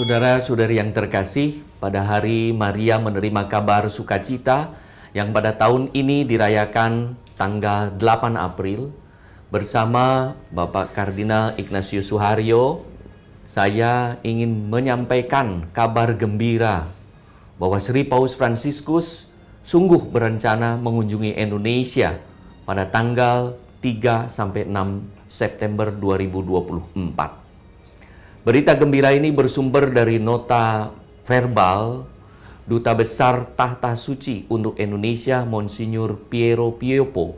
Saudara-saudari yang terkasih, pada hari Maria menerima kabar sukacita yang pada tahun ini dirayakan tanggal 8 April bersama Bapak Kardinal Ignatius Suharyo, saya ingin menyampaikan kabar gembira bahwa Sri Paus Fransiskus sungguh berencana mengunjungi Indonesia pada tanggal 3 sampai 6 September 2024. Berita gembira ini bersumber dari nota verbal Duta Besar Tahta Suci untuk Indonesia Monsinyur Piero Piopo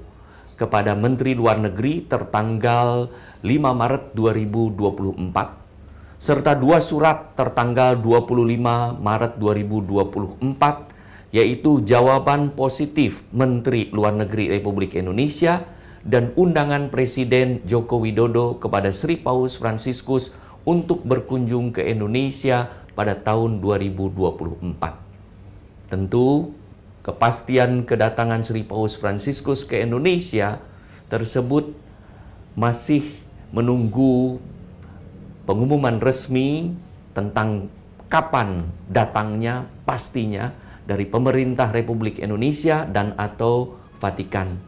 kepada Menteri Luar Negeri tertanggal 5 Maret 2024 serta dua surat tertanggal 25 Maret 2024 yaitu jawaban positif Menteri Luar Negeri Republik Indonesia dan undangan Presiden Joko Widodo kepada Sri Paus Fransiskus untuk berkunjung ke Indonesia pada tahun 2024. Tentu, kepastian kedatangan Sri Paus Fransiskus ke Indonesia tersebut masih menunggu pengumuman resmi tentang kapan datangnya pastinya dari pemerintah Republik Indonesia dan atau Vatikan.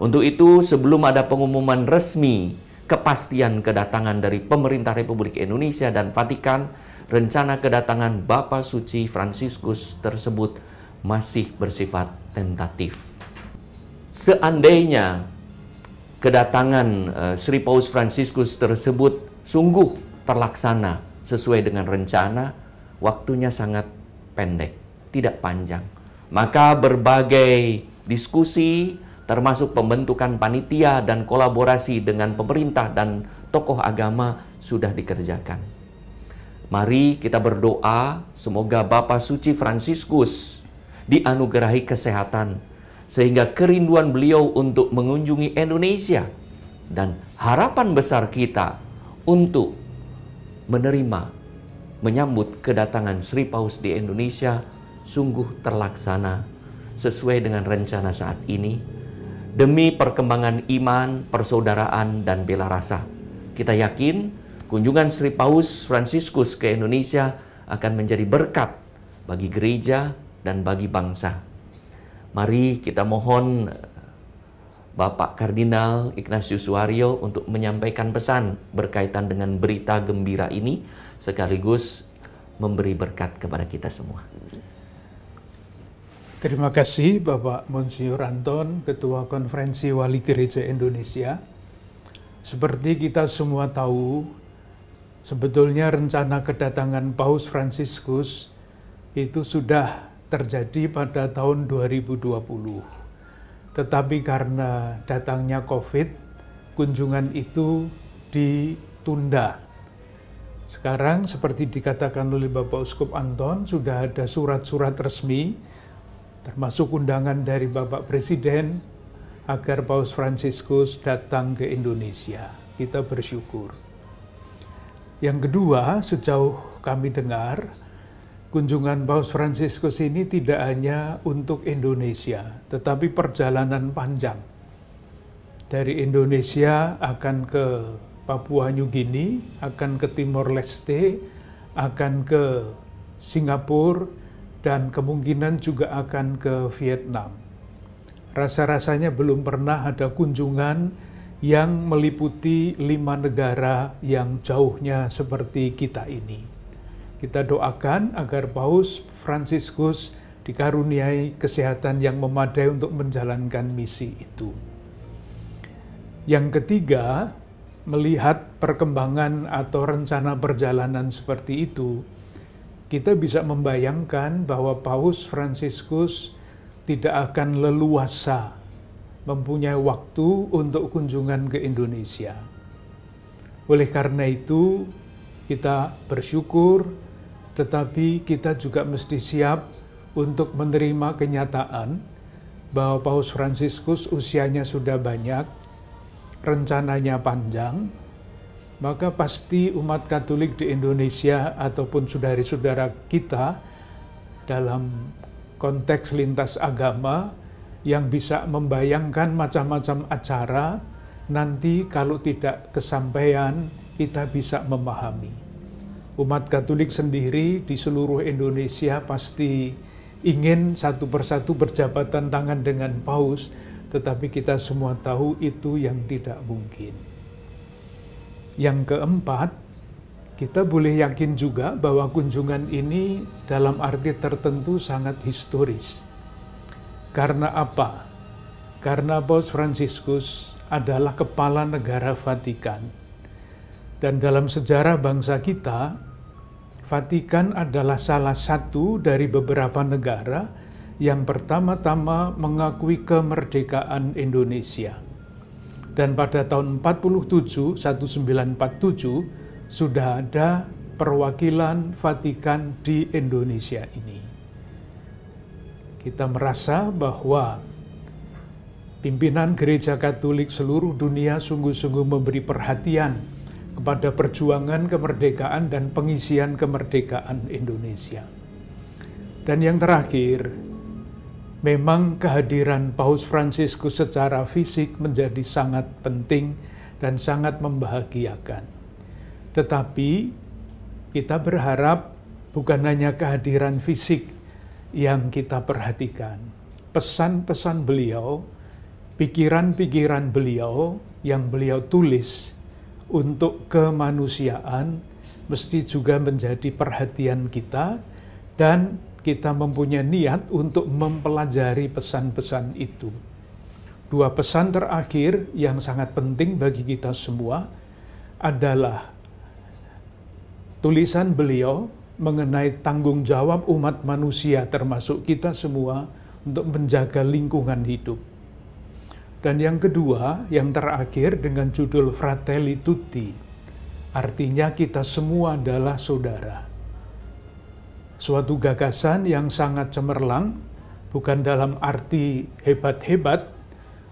Untuk itu, sebelum ada pengumuman resmi kepastian kedatangan dari pemerintah Republik Indonesia dan Vatikan, rencana kedatangan Bapak Suci Fransiskus tersebut masih bersifat tentatif. Seandainya kedatangan uh, Sri Paus Fransiskus tersebut sungguh terlaksana sesuai dengan rencana, waktunya sangat pendek, tidak panjang. Maka berbagai diskusi, termasuk pembentukan panitia dan kolaborasi dengan pemerintah dan tokoh agama sudah dikerjakan. Mari kita berdoa semoga Bapak Suci Fransiskus dianugerahi kesehatan sehingga kerinduan beliau untuk mengunjungi Indonesia dan harapan besar kita untuk menerima menyambut kedatangan Sri Paus di Indonesia sungguh terlaksana sesuai dengan rencana saat ini demi perkembangan iman, persaudaraan, dan bela rasa. Kita yakin kunjungan Sri Paus Fransiskus ke Indonesia akan menjadi berkat bagi gereja dan bagi bangsa. Mari kita mohon eh, Bapak Kardinal Ignatius Suaryo untuk menyampaikan pesan berkaitan dengan berita gembira ini sekaligus memberi berkat kepada kita semua. Terima kasih Bapak Monsinyur Anton, Ketua Konferensi Wali Gereja Indonesia. Seperti kita semua tahu, sebetulnya rencana kedatangan Paus Fransiskus itu sudah terjadi pada tahun 2020. Tetapi karena datangnya COVID, kunjungan itu ditunda. Sekarang seperti dikatakan oleh Bapak Uskup Anton, sudah ada surat-surat resmi termasuk undangan dari Bapak Presiden agar Paus Fransiskus datang ke Indonesia. Kita bersyukur. Yang kedua, sejauh kami dengar, kunjungan Paus Fransiskus ini tidak hanya untuk Indonesia, tetapi perjalanan panjang. Dari Indonesia akan ke Papua New Guinea, akan ke Timor Leste, akan ke Singapura, dan kemungkinan juga akan ke Vietnam. Rasa-rasanya belum pernah ada kunjungan yang meliputi lima negara yang jauhnya seperti kita ini. Kita doakan agar Paus Fransiskus dikaruniai kesehatan yang memadai untuk menjalankan misi itu. Yang ketiga, melihat perkembangan atau rencana perjalanan seperti itu, kita bisa membayangkan bahwa Paus Fransiskus tidak akan leluasa mempunyai waktu untuk kunjungan ke Indonesia. Oleh karena itu, kita bersyukur, tetapi kita juga mesti siap untuk menerima kenyataan bahwa Paus Fransiskus usianya sudah banyak, rencananya panjang, maka pasti umat Katolik di Indonesia ataupun saudara-saudara kita dalam konteks lintas agama yang bisa membayangkan macam-macam acara nanti kalau tidak kesampaian kita bisa memahami. Umat Katolik sendiri di seluruh Indonesia pasti ingin satu persatu berjabatan tangan dengan paus, tetapi kita semua tahu itu yang tidak mungkin. Yang keempat, kita boleh yakin juga bahwa kunjungan ini dalam arti tertentu sangat historis. Karena apa? Karena Paus Fransiskus adalah kepala negara Vatikan. Dan dalam sejarah bangsa kita, Vatikan adalah salah satu dari beberapa negara yang pertama-tama mengakui kemerdekaan Indonesia. Dan pada tahun 47, 1947, sudah ada perwakilan Vatikan di Indonesia ini. Kita merasa bahwa pimpinan gereja Katolik seluruh dunia sungguh-sungguh memberi perhatian kepada perjuangan kemerdekaan dan pengisian kemerdekaan Indonesia. Dan yang terakhir, memang kehadiran Paus Fransiskus secara fisik menjadi sangat penting dan sangat membahagiakan. Tetapi kita berharap bukan hanya kehadiran fisik yang kita perhatikan. Pesan-pesan beliau, pikiran-pikiran beliau yang beliau tulis untuk kemanusiaan mesti juga menjadi perhatian kita dan kita mempunyai niat untuk mempelajari pesan-pesan itu. Dua pesan terakhir yang sangat penting bagi kita semua adalah tulisan beliau mengenai tanggung jawab umat manusia termasuk kita semua untuk menjaga lingkungan hidup dan yang kedua, yang terakhir dengan judul Fratelli Tutti, artinya kita semua adalah saudara. Suatu gagasan yang sangat cemerlang, bukan dalam arti hebat-hebat,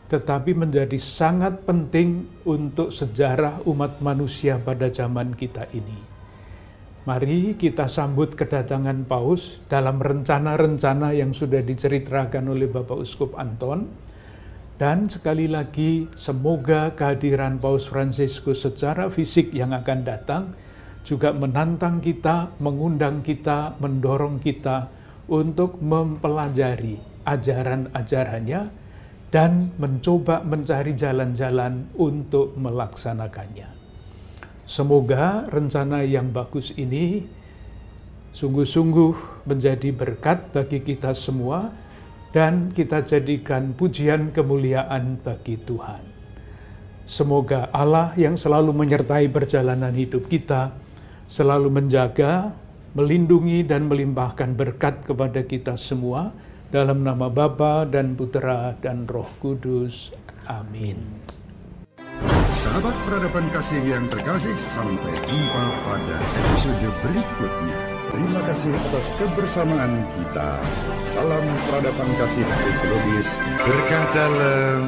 tetapi menjadi sangat penting untuk sejarah umat manusia pada zaman kita ini. Mari kita sambut kedatangan Paus dalam rencana-rencana yang sudah diceritakan oleh Bapak Uskup Anton, dan sekali lagi, semoga kehadiran Paus Fransiskus secara fisik yang akan datang juga menantang kita, mengundang kita, mendorong kita untuk mempelajari ajaran-ajarannya dan mencoba mencari jalan-jalan untuk melaksanakannya. Semoga rencana yang bagus ini sungguh-sungguh menjadi berkat bagi kita semua dan kita jadikan pujian kemuliaan bagi Tuhan. Semoga Allah yang selalu menyertai perjalanan hidup kita, selalu menjaga, melindungi, dan melimpahkan berkat kepada kita semua, dalam nama Bapa dan Putera dan Roh Kudus. Amin. Sahabat peradaban kasih yang terkasih, sampai jumpa pada episode berikutnya. Terima kasih atas kebersamaan kita. Salam peradaban kasih ekologis berkah dalam.